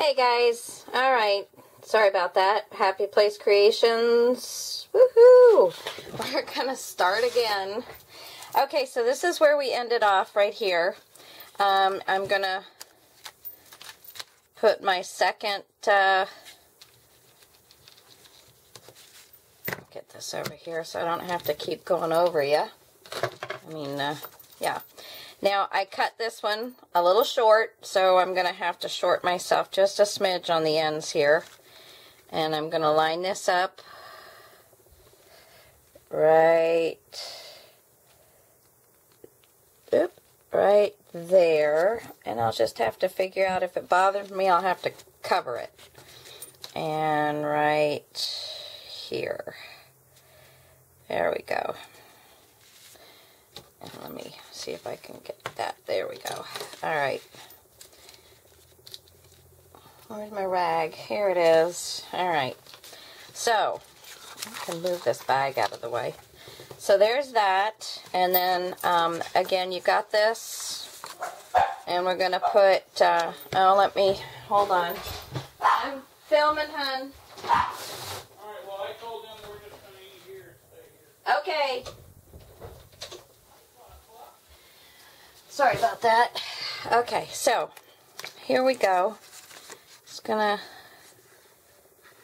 Hey guys, alright, sorry about that. Happy Place Creations, woohoo! We're gonna start again. Okay, so this is where we ended off right here. Um, I'm gonna put my second, uh, get this over here so I don't have to keep going over you. I mean, uh, yeah. Now, I cut this one a little short, so I'm going to have to short myself just a smidge on the ends here. And I'm going to line this up right, oop, right there. And I'll just have to figure out if it bothers me, I'll have to cover it. And right here. There we go. And let me see if I can get that. There we go. All right. Where's my rag? Here it is. All right. So, I can move this bag out of the way. So there's that. And then, um, again, you got this. And we're going to put, uh, oh, let me, hold on. I'm filming, hun. Alright, well, I told them we're just gonna eat here and stay here. Okay. Sorry about that. Okay, so here we go. Just gonna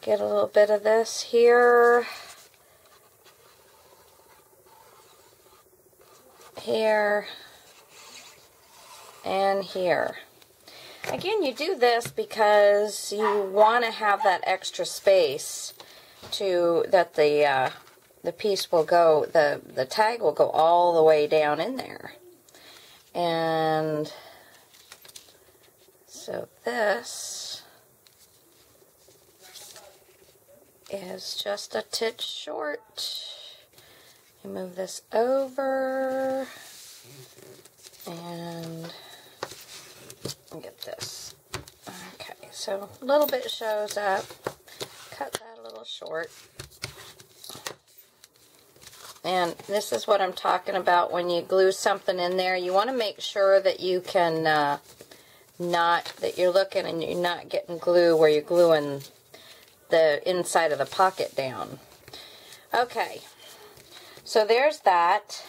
get a little bit of this here. Here. And here. Again, you do this because you want to have that extra space to that the uh, the piece will go the the tag will go all the way down in there and so this is just a tit short. You move this over and get this. Okay so a little bit shows up. Cut that a little short and this is what I'm talking about when you glue something in there. You want to make sure that you can uh, not, that you're looking and you're not getting glue where you're gluing the inside of the pocket down. Okay, so there's that.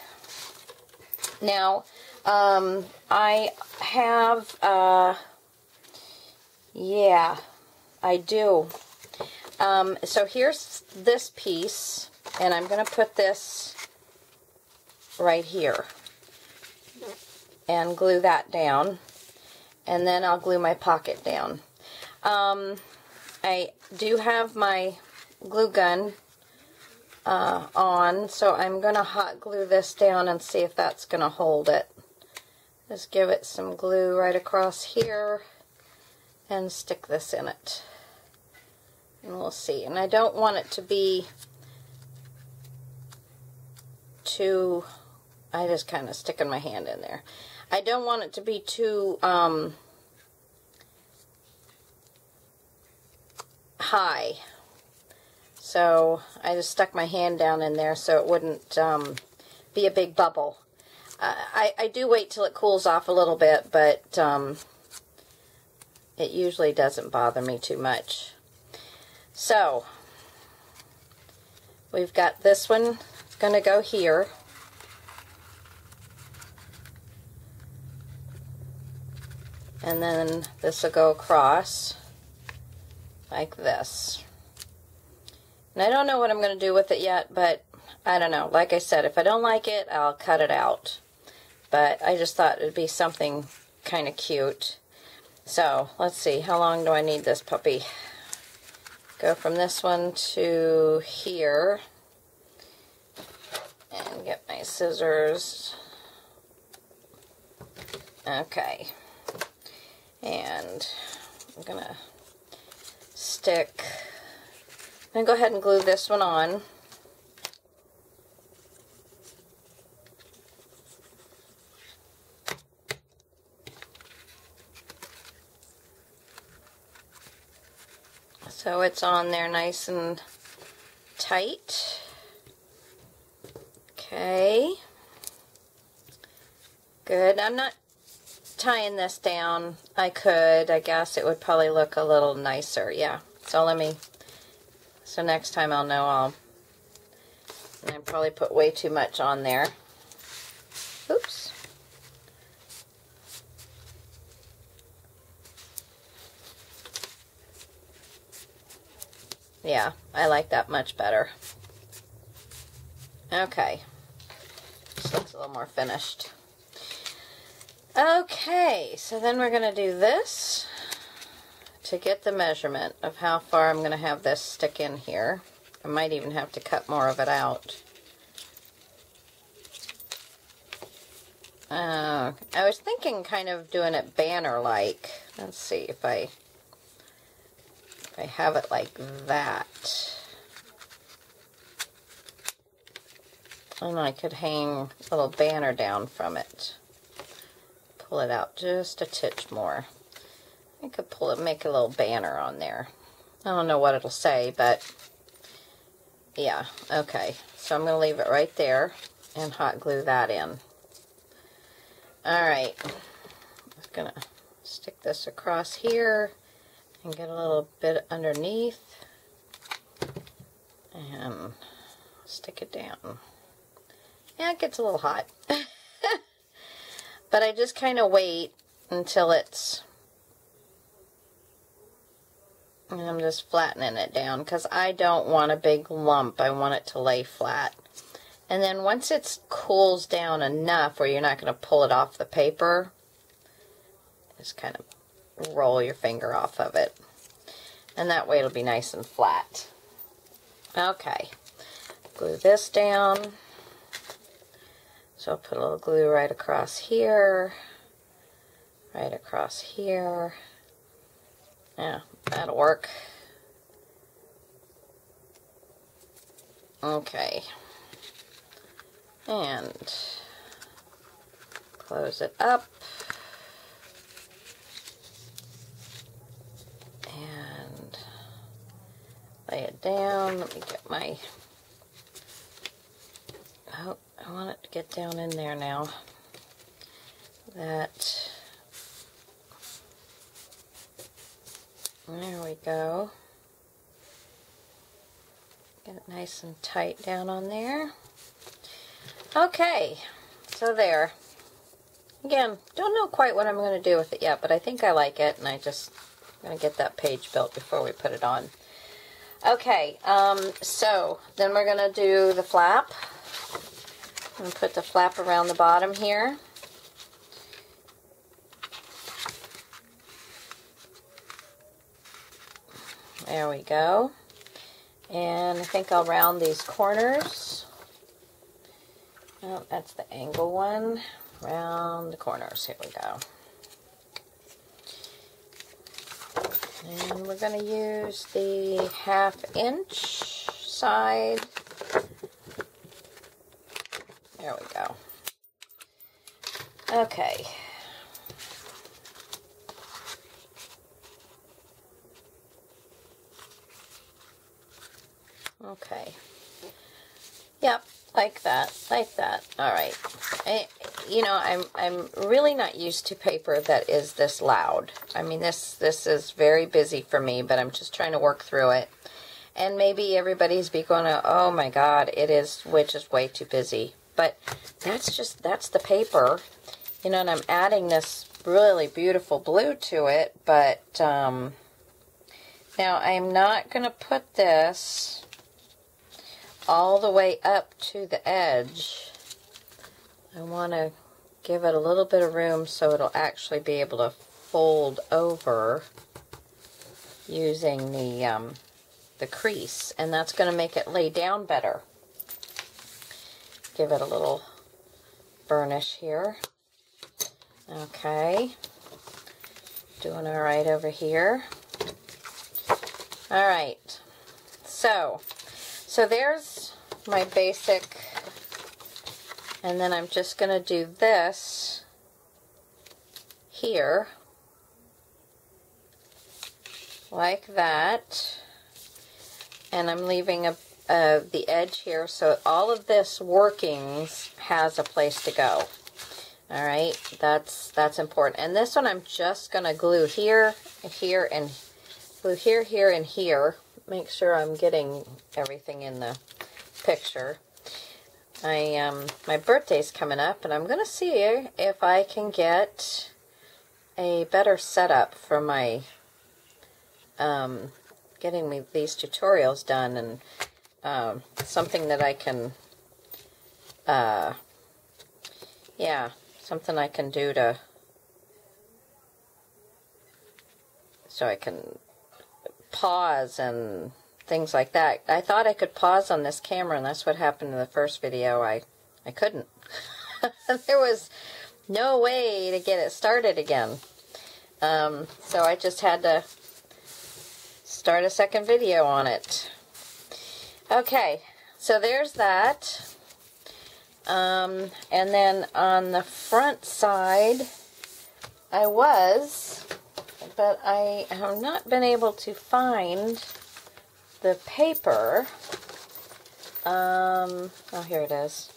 Now, um, I have, uh, yeah, I do. Um, so here's this piece and I'm going to put this right here and glue that down and then I'll glue my pocket down. Um, I do have my glue gun uh, on so I'm going to hot glue this down and see if that's going to hold it. Just give it some glue right across here and stick this in it. And we'll see. And I don't want it to be too, I just kind of sticking my hand in there. I don't want it to be too um, high. So I just stuck my hand down in there so it wouldn't um, be a big bubble. Uh, I, I do wait till it cools off a little bit, but um, it usually doesn't bother me too much. So, we've got this one going to go here. And then this will go across like this. And I don't know what I'm going to do with it yet, but I don't know. Like I said, if I don't like it, I'll cut it out. But I just thought it'd be something kind of cute. So, let's see. How long do I need this puppy? Go from this one to here and get my scissors. Okay. And I'm going to stick, I'm going to go ahead and glue this one on. So it's on there nice and tight. Okay. Good. I'm not tying this down, I could. I guess it would probably look a little nicer. Yeah. So let me, so next time I'll know I'll, I probably put way too much on there. Oops. Yeah, I like that much better. Okay. This looks a little more finished. Okay, so then we're going to do this to get the measurement of how far I'm going to have this stick in here. I might even have to cut more of it out. Uh, I was thinking kind of doing it banner-like. Let's see if I if I have it like that. And I could hang a little banner down from it. Pull it out just a titch more. I could pull it, make a little banner on there. I don't know what it'll say, but yeah, okay. So I'm going to leave it right there and hot glue that in. Alright, I'm just going to stick this across here and get a little bit underneath and stick it down. Yeah, it gets a little hot. but I just kind of wait until it's and I'm just flattening it down because I don't want a big lump. I want it to lay flat. And then once it cools down enough where you're not going to pull it off the paper, just kind of roll your finger off of it. And that way it'll be nice and flat. Okay, glue this down. So I'll put a little glue right across here, right across here. Yeah, that'll work. Okay and close it up and lay it down. Let me get my, I want it to get down in there now. That, there we go. Get it nice and tight down on there. Okay, so there. Again, don't know quite what I'm going to do with it yet, but I think I like it, and I just going to get that page built before we put it on. Okay, um, so then we're going to do the flap. To put the flap around the bottom here. There we go. And I think I'll round these corners. Oh, that's the angle one. Round the corners. Here we go. And we're going to use the half inch side. There we go. Okay. Okay. Yep, like that, like that. All right. I, you know, I'm I'm really not used to paper that is this loud. I mean, this this is very busy for me, but I'm just trying to work through it. And maybe everybody's be going, to, oh my God, it is, which is way too busy. But that's just that's the paper, you know. And I'm adding this really beautiful blue to it, but um, now I'm not going to put this all the way up to the edge. I want to give it a little bit of room so it'll actually be able to fold over using the um, the crease and that's going to make it lay down better. Give it a little burnish here. Okay. Doing all right over here. All right. So, so there's my basic, and then I'm just going to do this here, like that, and I'm leaving a, the edge here, so all of this workings has a place to go. All right, that's that's important. And this one I'm just gonna glue here, here, and glue here, here, and here. Make sure I'm getting everything in the picture. I um my birthday's coming up, and I'm gonna see if I can get a better setup for my um getting me these tutorials done and um, something that I can uh yeah something I can do to so I can pause and things like that. I thought I could pause on this camera and that's what happened in the first video. I I couldn't. there was no way to get it started again. Um, so I just had to start a second video on it. Okay, so there's that. Um, and then on the front side, I was, but I have not been able to find the paper. Um, oh, here it is.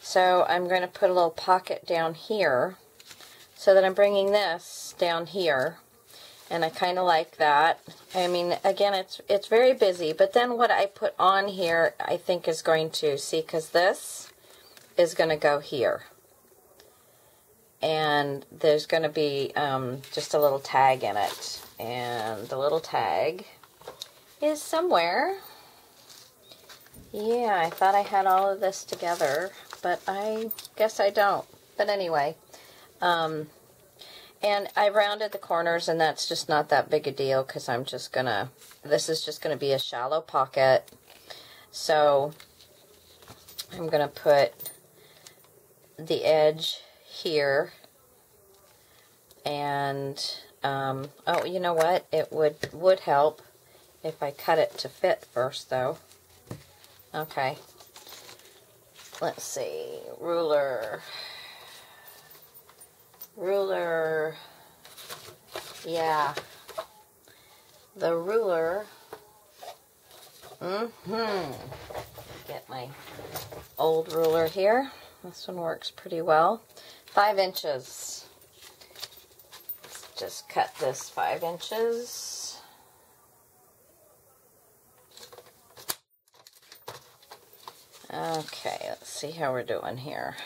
So I'm going to put a little pocket down here so that I'm bringing this down here. And I kind of like that. I mean, again, it's it's very busy, but then what I put on here, I think is going to, see, because this, is going to go here. And there's going to be um, just a little tag in it. And the little tag is somewhere. Yeah, I thought I had all of this together, but I guess I don't. But anyway, um, and I rounded the corners, and that's just not that big a deal because I'm just going to, this is just going to be a shallow pocket. So I'm going to put the edge here. And um, oh you know what? It would would help if I cut it to fit first though. Okay. Let's see. Ruler. Ruler. Yeah. The ruler. Mm-hmm. Get my old ruler here this one works pretty well. Five inches. Let's just cut this five inches. Okay, let's see how we're doing here.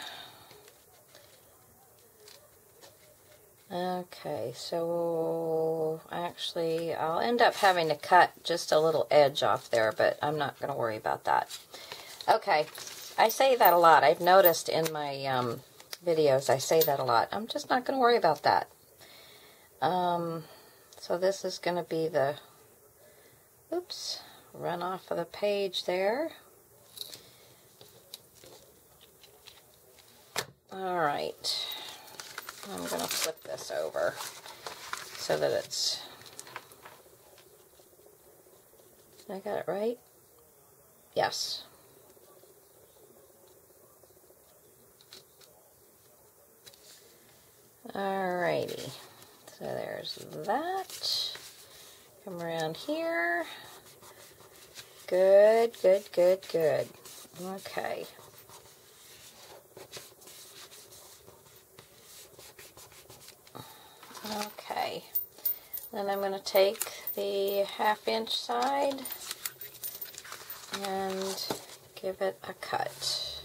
Okay, so actually I'll end up having to cut just a little edge off there, but I'm not going to worry about that. Okay, I say that a lot. I've noticed in my um, videos, I say that a lot. I'm just not going to worry about that. Um, so this is going to be the, oops, run off of the page there. All right. I'm going to flip this over so that it's, I got it right? Yes. Alrighty, so there's that. Come around here. Good, good, good, good. Okay. Okay. Then I'm going to take the half inch side and give it a cut.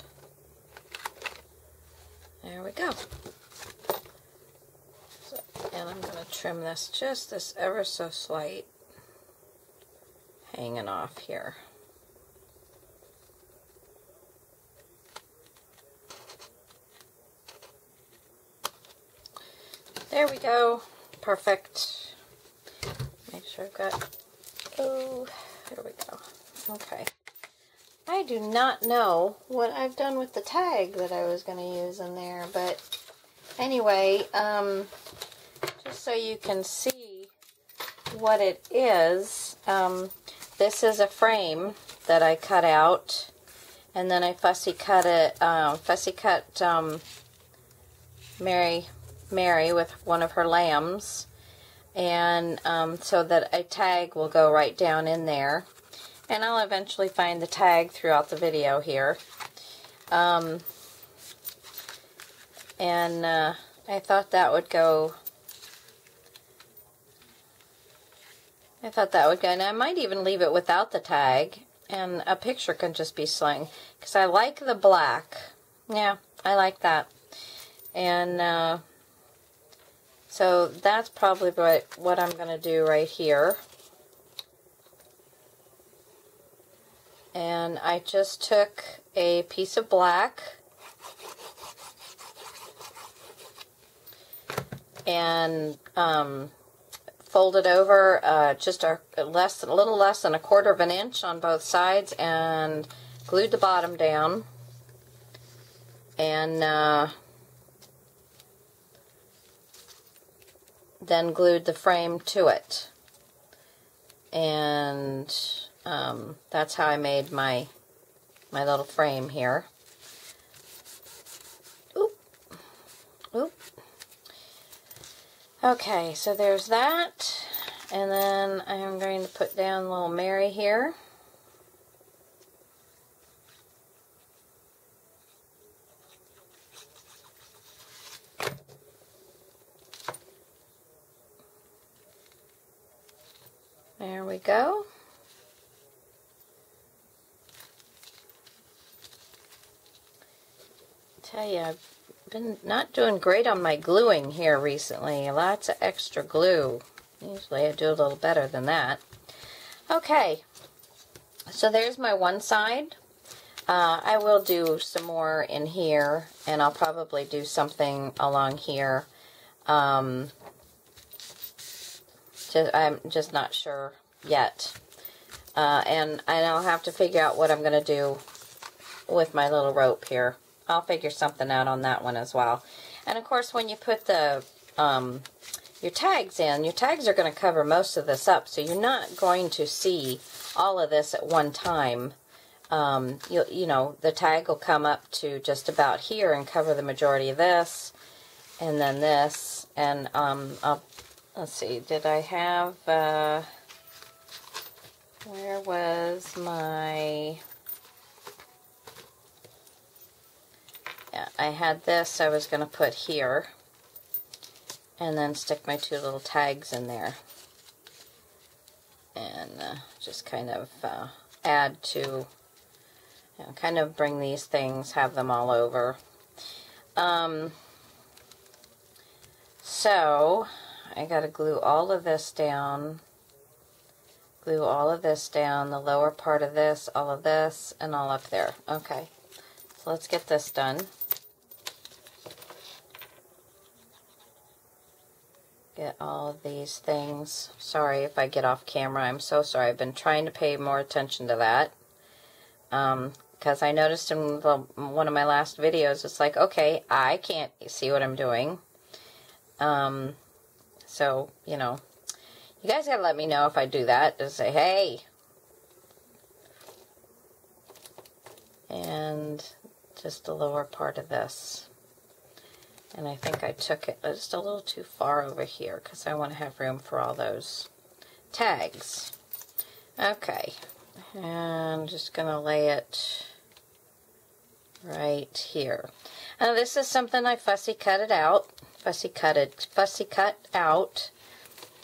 There we go. And I'm going to trim this just this ever so slight hanging off here. There we go. Perfect. Make sure I've got, oh, there we go. Okay. I do not know what I've done with the tag that I was going to use in there, but anyway, um, so you can see what it is, um, this is a frame that I cut out, and then I fussy cut it, um, fussy cut um, Mary, Mary with one of her lambs, and um, so that a tag will go right down in there. And I'll eventually find the tag throughout the video here. Um, And uh, I thought that would go. I thought that would go. And I might even leave it without the tag. And a picture can just be sling. Because I like the black. Yeah, I like that. And uh, so that's probably what, what I'm going to do right here. And I just took a piece of black and um, folded over uh, just a less, a little less than a quarter of an inch on both sides and glued the bottom down. And uh, then glued the frame to it. And um, that's how I made my my little frame here oop oop Okay, so there's that. And then I'm going to put down little Mary here. There we go. Tell you, been not doing great on my gluing here recently. Lots of extra glue. Usually I do a little better than that. Okay, so there's my one side. Uh, I will do some more in here, and I'll probably do something along here. Um, I'm just not sure yet. Uh, and, and I'll have to figure out what I'm going to do with my little rope here. I'll figure something out on that one as well. And of course, when you put the um, your tags in, your tags are going to cover most of this up, so you're not going to see all of this at one time. Um, you you know, the tag will come up to just about here and cover the majority of this, and then this, and um, I'll, let's see, did I have, uh, where was my I had this I was going to put here and then stick my two little tags in there and uh, just kind of uh, add to you know, kind of bring these things have them all over. Um, so I got to glue all of this down glue all of this down the lower part of this all of this and all up there. Okay so let's get this done get all these things. Sorry if I get off camera. I'm so sorry. I've been trying to pay more attention to that. Because um, I noticed in the, one of my last videos, it's like, okay, I can't see what I'm doing. Um, so, you know, you guys gotta let me know if I do that. Just say, hey. And just the lower part of this. And I think I took it just a little too far over here because I want to have room for all those tags. Okay, and I'm just going to lay it right here. Now this is something I fussy cut it out, fussy cut it, fussy cut out,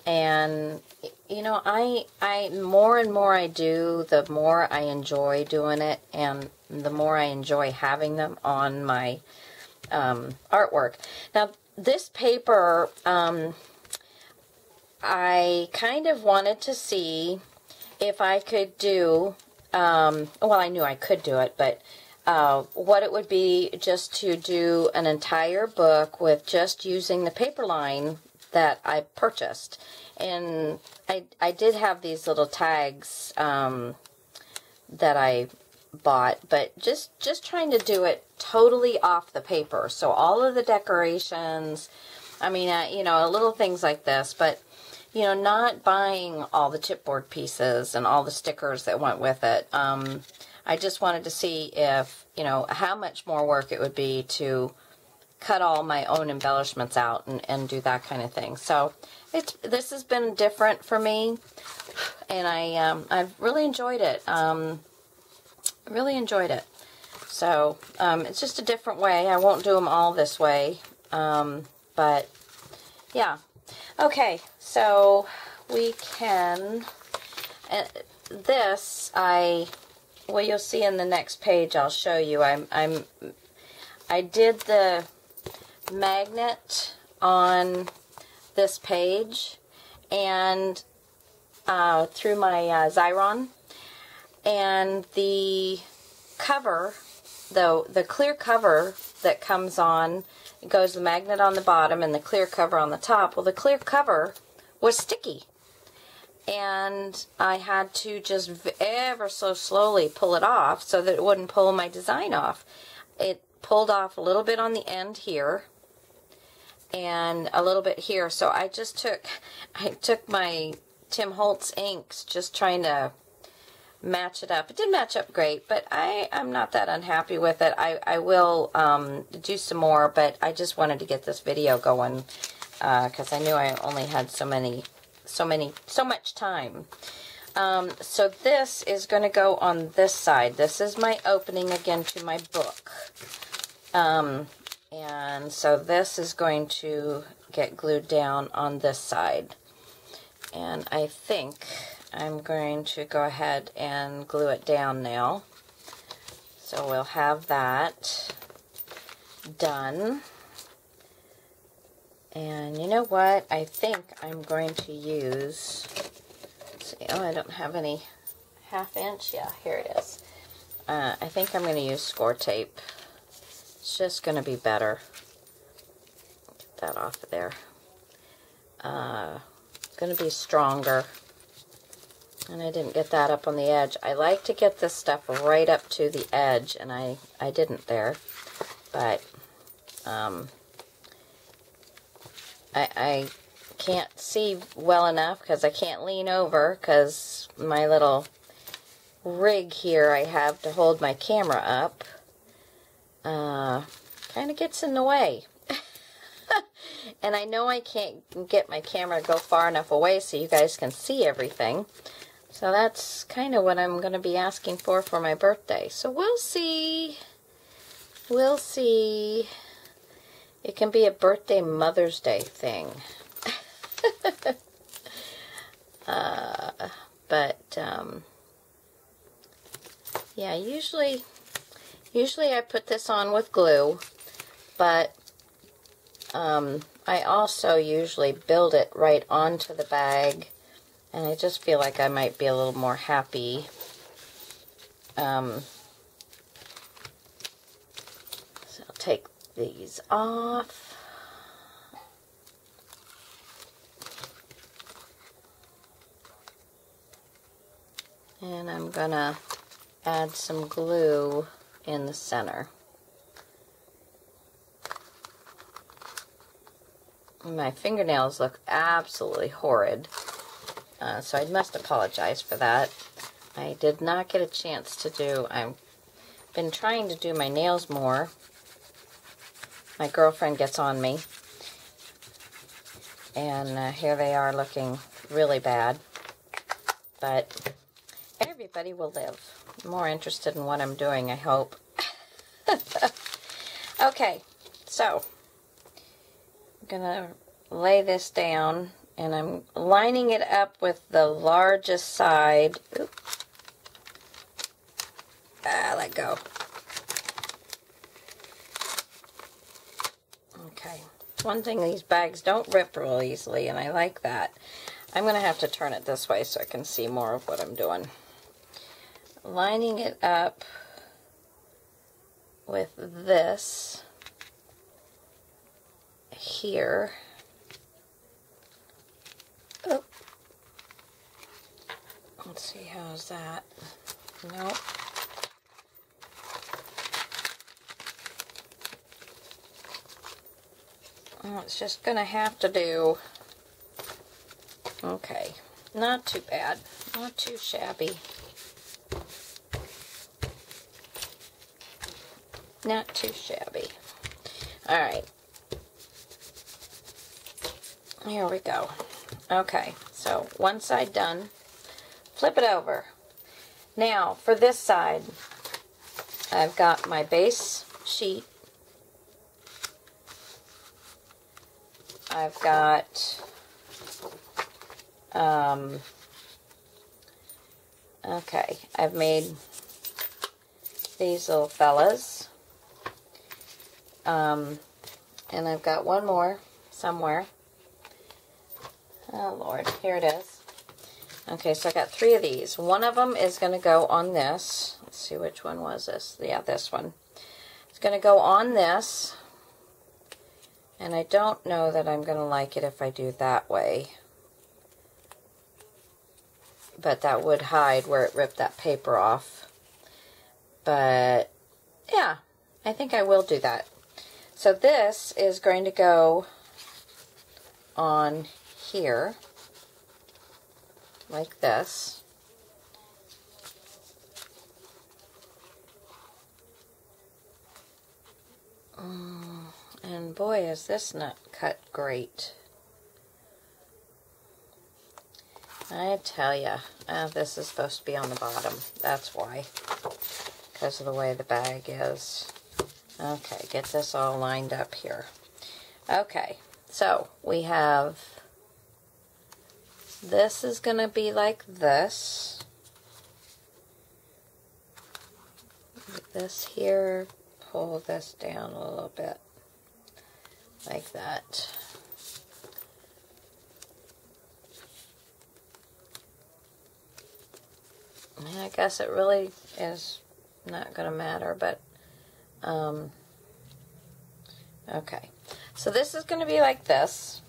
and you know I I more and more I do, the more I enjoy doing it, and the more I enjoy having them on my um, artwork. Now, this paper, um, I kind of wanted to see if I could do, um, well, I knew I could do it, but uh, what it would be just to do an entire book with just using the paper line that I purchased. And I, I did have these little tags um, that I bought, but just just trying to do it totally off the paper. So all of the decorations, I mean, uh, you know, little things like this, but you know, not buying all the chipboard pieces and all the stickers that went with it. Um, I just wanted to see if, you know, how much more work it would be to cut all my own embellishments out and, and do that kind of thing. So it's this has been different for me, and I um, I've really enjoyed it. Um, really enjoyed it. So um, it's just a different way. I won't do them all this way. Um, but yeah. Okay, so we can. Uh, this I well you'll see in the next page I'll show you I'm I'm I did the magnet on this page and uh, through my uh, Xyron and the cover the the clear cover that comes on it goes the magnet on the bottom and the clear cover on the top well the clear cover was sticky and I had to just ever so slowly pull it off so that it wouldn't pull my design off. It pulled off a little bit on the end here and a little bit here. So I just took, I took my Tim Holtz inks just trying to match it up. It did match up great, but I, I'm not that unhappy with it. I, I will um, do some more, but I just wanted to get this video going because uh, I knew I only had so many so many, so much time. Um, so this is going to go on this side. This is my opening again to my book. Um, and so this is going to get glued down on this side. And I think I'm going to go ahead and glue it down now. So we'll have that done. And you know what? I think I'm going to use, see, oh, I don't have any half inch. Yeah, here it is. Uh, I think I'm going to use score tape. It's just going to be better. Get that off of there. Uh, it's going to be stronger. And I didn't get that up on the edge. I like to get this stuff right up to the edge, and I, I didn't there. But, um, I, I can't see well enough because I can't lean over because my little rig here I have to hold my camera up uh, kind of gets in the way. and I know I can't get my camera to go far enough away so you guys can see everything. So that's kind of what I'm going to be asking for for my birthday. So we'll see. We'll see. It can be a birthday Mother's Day thing. uh, but, um, yeah, usually, usually I put this on with glue, but, um, I also usually build it right onto the bag, and I just feel like I might be a little more happy, um, so I'll take these off. And I'm going to add some glue in the center. My fingernails look absolutely horrid, uh, so I must apologize for that. I did not get a chance to do, I've been trying to do my nails more, my girlfriend gets on me. And uh, here they are looking really bad. But everybody will live. more interested in what I'm doing, I hope. okay, so I'm going to lay this down and I'm lining it up with the largest side. Ah, let go. Okay. One thing, these bags don't rip real easily, and I like that. I'm going to have to turn it this way so I can see more of what I'm doing. Lining it up with this here. Let's see, how's that? Nope. It's just going to have to do. Okay, not too bad. Not too shabby. Not too shabby. Alright. Here we go. Okay, so one side done. Flip it over. Now, for this side, I've got my base sheet I've got um, okay, I've made these little fellas. Um, and I've got one more somewhere. Oh Lord, here it is. Okay, so I got three of these. One of them is going to go on this. Let's see which one was this. Yeah, this one. It's going to go on this. And I don't know that I'm going to like it if I do that way. But that would hide where it ripped that paper off. But, yeah, I think I will do that. So this is going to go on here like this. Mm, and boy, is this nut cut great. I tell ya, uh, this is supposed to be on the bottom. That's why. Because of the way the bag is. Okay, get this all lined up here. Okay, so we have this is going to be like this. This here, pull this down a little bit, like that. And I guess it really is not going to matter, but, um, okay. So this is going to be like this.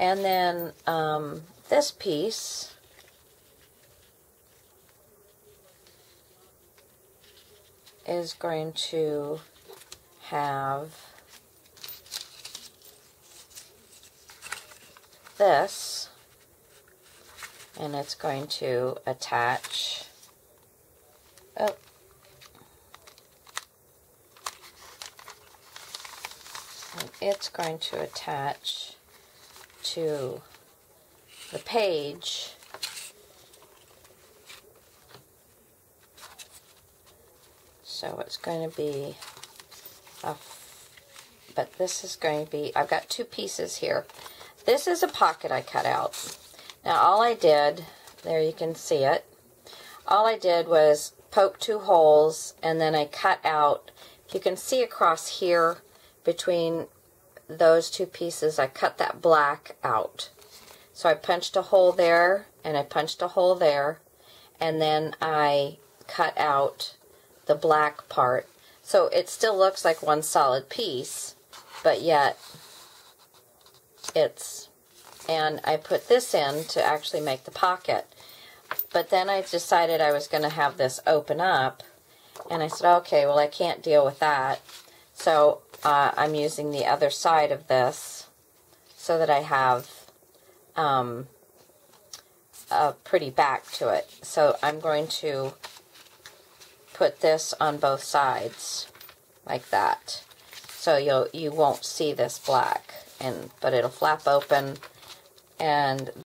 And then um, this piece is going to have this and it's going to attach oh it's going to attach to the page. So it's going to be a but this is going to be I've got two pieces here. This is a pocket I cut out. Now all I did there you can see it. All I did was poke two holes and then I cut out you can see across here between those two pieces, I cut that black out. So I punched a hole there, and I punched a hole there, and then I cut out the black part. So it still looks like one solid piece, but yet it's, and I put this in to actually make the pocket. But then I decided I was going to have this open up, and I said, okay, well, I can't deal with that. So uh, I'm using the other side of this so that I have um, a pretty back to it. So I'm going to put this on both sides like that. So you'll you won't see this black and but it'll flap open and